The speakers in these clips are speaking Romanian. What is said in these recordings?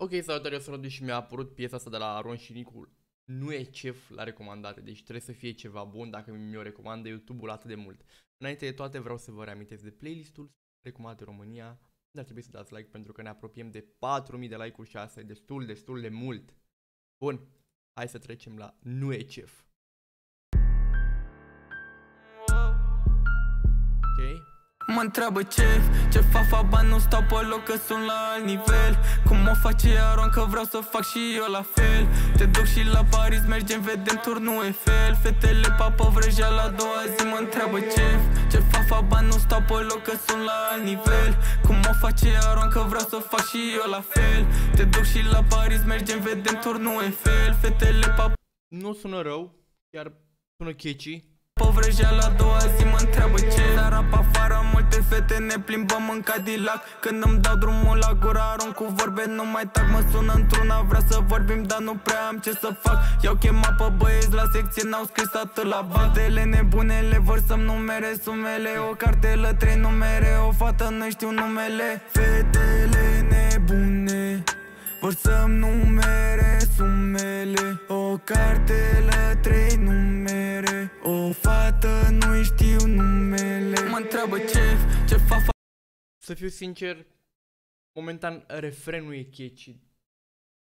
Ok, salutare, eu sunt Radu și mi-a apărut piesa asta de la Aron și Nicu. Nu e chef la recomandate, deci trebuie să fie ceva bun dacă mi-o recomandă YouTube-ul atât de mult. Înainte de toate vreau să vă reamintesc de playlistul Recomandate România, dar trebuie să dați like pentru că ne apropiem de 4000 de like-uri și asta e destul, destul de mult. Bun, hai să trecem la Nu e chef. Mă întreabă ce, ce fac faba, nu stau pe loc că sunt la alt nivel. Cum o face Aron că vreau să fac și eu la fel. Te duc și la Paris, mergem, vedem turnul Eiffel. Fetele papă vrăjea la doua zi, mă întreabă ce, ce fac faba, nu stau pe loc că sunt la alt nivel. Cum o face Aron că vreau să fac și eu la fel. Te duc și la Paris, mergem, vedem turnul Eiffel. Fetele papă Nu sună rău, chiar sună catchy. Povrejea la doua zi mă întreabă ce Dar apa afară. Multe fete ne plimbăm în Cadillac. Când îmi dau drumul la gura arunc cu vorbe Nu mai tac, mă sună într-una Vrea să vorbim, dar nu prea am ce să fac. I-au chemat pe băieți la secție N-au scris atât la batele nebune Le vărsăm numere, sumele. O cartelă, trei numere O fată, nu știu numele. Fetele nebune Vărsăm numere, sumele. O cartelă, întreabă ce, ce fac Să fiu sincer, momentan refrenul e catchy.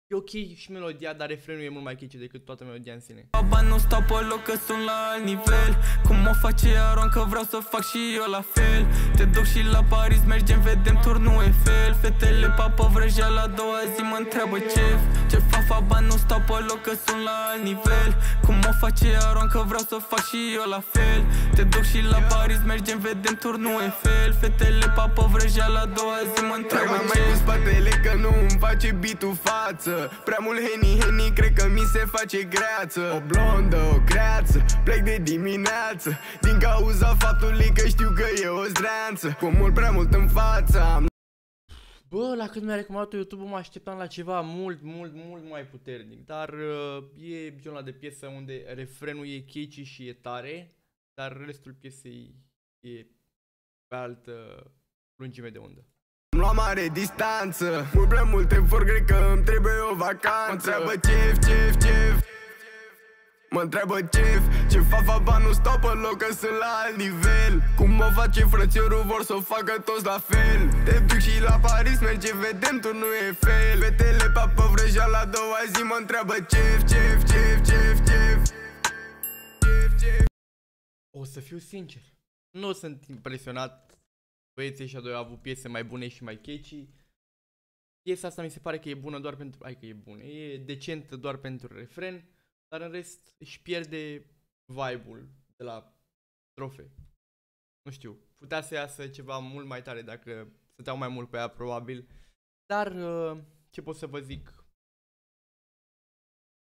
E ok și melodia, dar refrenul e mult mai catchy decât toată melodia în sine. Baba nu stau pe loc că sunt la alt nivel Cum o face Aron că vreau să fac și eu la fel Te duc și la Paris, mergem, vedem turnul Eiffel Fetele papă vrăjea la doua zi mă întreabă ce Ce fac faba nu stau pe loc că sunt la alt nivel. Cum o face Aron că vreau să fac și eu la fel? Te duc și la Paris, mergem, vedem turnul Eiffel. Fetele papă vrăjea la doua zi mă întreabă Treaba mai cu ce spatele că nu îmi face bitul față. Prea mult heni, heni, cred că mi se face greață. O blondă, o creață, plec de dimineață. Din cauza faptului că știu că e o zdreanță. Cu mult prea mult în față am Bă, la când mi-a recomandat YouTube mă așteptam la ceva mult, mult, mult mai puternic. Dar uh, e genul ăla de piesă unde refrenul e catchy și e tare, dar restul piesei e pe altă lungime de undă. luat mare distanță Mult prea multe vor, cred că îmi trebuie o vacanță Mă întreabă chef, chef, chef Mă întreabă chef, ce fac faba, nu stau pe loc că sunt la alt nivel. Cum o face frățiorul, vor să o facă toți la fel. Te duc și la Paris, merge, vedem turnul Eiffel Fetele papă vrăjea la doua zi, mă întreabă chef, chef, chef, chef, chef Chef, chef O să fiu sincer, nu sunt impresionat. Băieții ăștia doi au avut piese mai bune și mai catchy. Piesa asta mi se pare că e bună doar pentru... Hai că e bună, e decentă doar pentru refren, dar în rest își pierde vibe-ul de la strofe. Nu știu, putea să iasă ceva mult mai tare dacă stăteau mai mult pe ea, probabil. Dar, uh, ce pot să vă zic?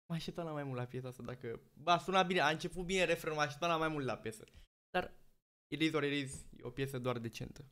Mă așteptam la mai mult la piesa asta dacă... A sunat bine, a început bine refrenul, mă așteptam la mai mult la piesă. Dar It is what it is, e o piesă doar decentă.